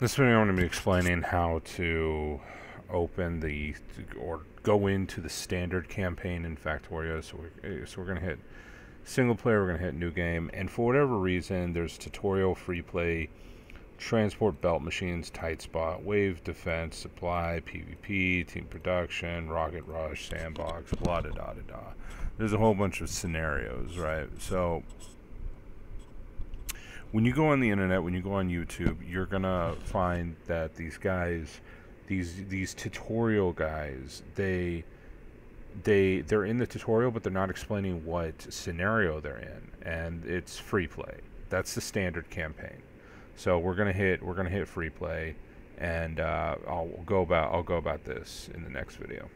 This video I'm going to be explaining how to open the or go into the standard campaign in Factorio. So we're, eh, so we're going to hit single player, we're going to hit new game, and for whatever reason, there's tutorial, free play, transport belt machines, tight spot, wave defense, supply, PvP, team production, rocket rush, sandbox, blah da da da da. There's a whole bunch of scenarios, right? So when you go on the internet, when you go on YouTube, you're gonna find that these guys, these these tutorial guys, they they they're in the tutorial, but they're not explaining what scenario they're in, and it's free play. That's the standard campaign. So we're gonna hit we're gonna hit free play, and uh, I'll go about I'll go about this in the next video.